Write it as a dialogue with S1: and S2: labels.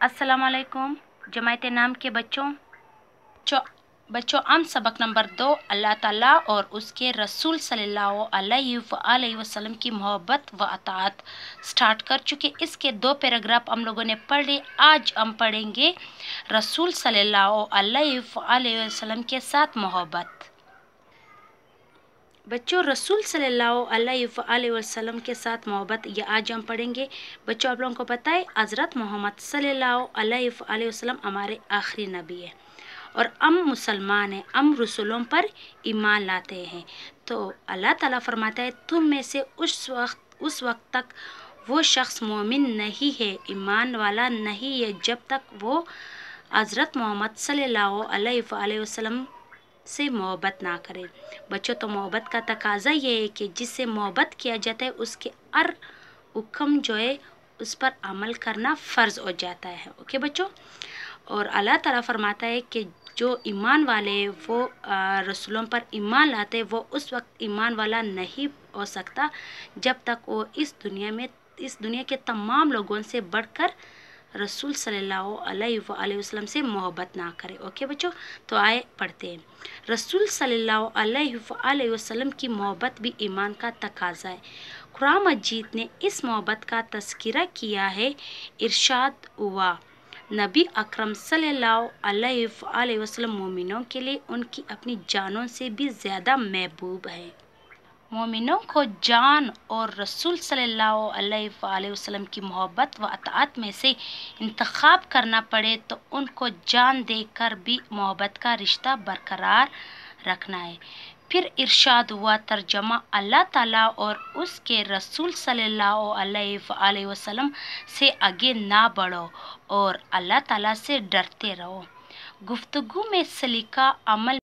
S1: असलकुम जमायत नाम के बच्चों। बच्चों हम सबक नंबर दो, अल्लाह ताला और उसके रसूल सल्लल्लाहु अलैहि वसल्लम की मोहब्बत व अतात स्टार्ट कर चुके इसके दो पैराग्राफ हम लोगों ने पढ़े, आज हम पढ़ेंगे रसूल सल्लल्लाहु अलैहि वसल्लम के साथ मोहब्बत। बच्चों, रसूल सल्लल्लाहु अलैहि वसल्लम के साथ मोहब्बत ये आज हम पढ़ेंगे। बच्चों, आप लोगों को पता है, हज़रत मोहम्मद सल्लल्लाहु अलैहि वसल्लम हमारे आखिरी नबी है और हम मुसलमान हैं, हम रसूलों पर ईमान लाते हैं। तो अल्लाह ताला फरमाता है, तुम में से उस वक्त उस वक्त तक वो शख्स मोमिन नहीं है, ईमान वाला नहीं है, जब तक वो हज़रत मोहम्मद सल्लल्लाहु अलैहि वसल्लम से मोहब्बत ना करें। बच्चों तो मोहब्बत का तकाजा ये है कि जिससे मोहब्बत किया जाता है, उसके हर हुक्म जो है, उस पर अमल करना फ़र्ज़ हो जाता है। ओके बच्चों? और अल्लाह ताला फरमाता है कि जो ईमान वाले वो रसूलों पर ईमान लाते वो उस वक्त ईमान वाला नहीं हो सकता जब तक वो इस दुनिया में, इस दुनिया के तमाम लोगों से बढ़कर रसूल सल्लल्लाहु अलैहि वसल्लम से मोहब्बत ना करे। ओके बच्चों? तो आए पढ़ते हैं। रसूल सल्लल्लाहु अलैहि वसल्लम की मोहब्बत भी ईमान का तकाजा है। कुरान मजीद ने इस मोहब्बत का तस्करा किया है। इरशाद हुआ। नबी अकरम सल्लल्लाहु अलैहि वसल्लम मोमिनों के लिए उनकी अपनी जानों से भी ज़्यादा महबूब है। मोमिनों को जान और रसूल सल्लल्लाहु अलैहि वसल्लम की मोहब्बत व अतात में से इंतखब करना पड़े तो उनको जान देकर भी मोहब्बत का रिश्ता बरकरार रखना है। फिर इरशाद हुआ तर्जमा। अल्लाह ताला और उसके रसूल सल्लल्लाहु अलैहि वसल्लम से आगे ना बढ़ो और अल्लाह ताला से डरते रहो। गुफ्तगु में सलीका अमल